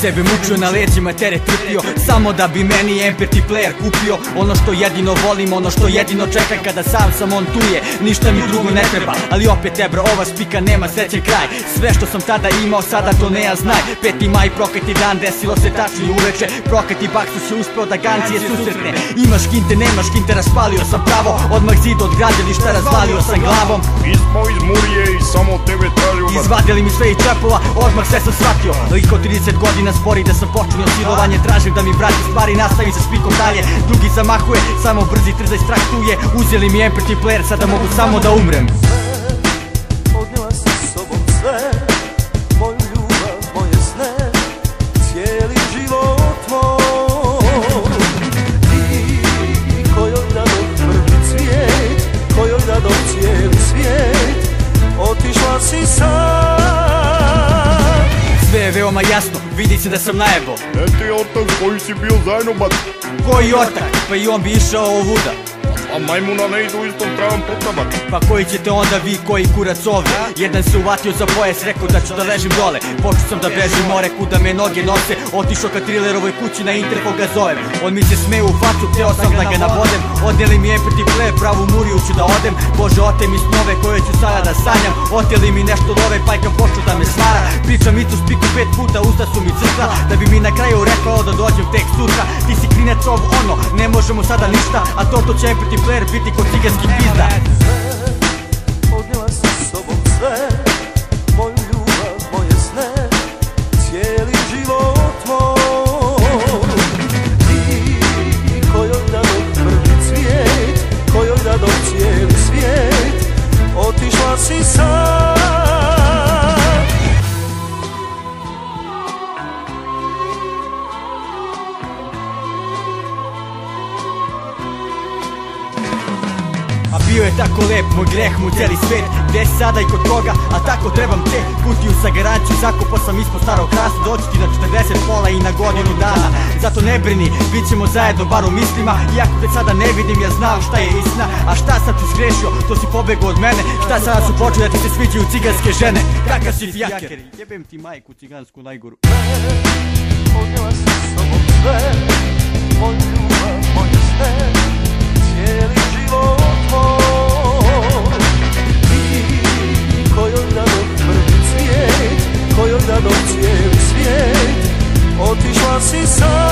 Sebe mučio na leđima teret trpio. Samo da bi meni empathy player kupio. Ono što jedino volim, ono što jedino čekam Kada sam sam on tu je, ništa mi drugo ne treba Ali opet ebro, ova spika nema srećen kraj. Sve što sam tada imao, sada to ne ja znaj. Peti maj, prokleti dan, desilo se tačno i uveče. Prokleti baksus je uspeo da gancije susretne. Imaš kinte, nemaš kinte, raspalio sam pravo. Odmah zid od gradilišta, razvalio sam glavom. Mi smo iz Murije i samo tebe Izvadili mi sve iz čepova, odmah sve sam shvatio. Liko 30 godina spori da sam počinio silovanje Tražim da mi vrati stvari, nastavim sa spikom dalje. Drugi zamahuje, samo brzi trzaj strah tu je Uzeli mi empathy player, sada mogu samo da umrem si sad. Sve je veoma jasno, vidi se da sam najebo Ne ti ortak koji si bio zajedno bat Koji ortak, pa i on bi išao ovuda A majmuna ne idu istom travom potabat Pa koji ćete onda vi koji kurac ovdje Jedan se uvatio za pojas, rekao da ću da ležim dole. Počeo sam da bežim more kuda me noge nose. Otišao ka trilerovoj kući na Interpol ga zovem. On mi se smeje u facu, hteo sam da ga nabodem Odnijeli mi empathy play, pravu muriju ću da odem. Bože ote mi snove koje ću sada da sanjam. Oteli mi nešto love, pajkam počeo da me stvara Pričam istu spiku pet puta, usta su mi crkla Da bi mi na kraju rekao da dođem tek sutra. Ti si klinac ov ono, ne možemo sada ništa A to to će empathy player biti kod ciganskih pizda bio je tako lep, moj greh, moj cijeli svet Gde sada i kod koga, a tako trebam te. Kutiju sa garanciju, zakopao sam ispod starog hrasta. Doći ti na 40 pola i na godinu dana. Zato ne brini, bit ćemo zajedno bar u mislima. Iako te sada ne vidim, ja znam šta je istina. A šta sam ti zgrešio, to si pobegao od mene. Šta sada su počeli da ti se sviđaju ciganske žene? Kakav si fijaker, jebem ti majku cigansku najgoru si soy.